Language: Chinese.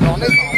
往内倒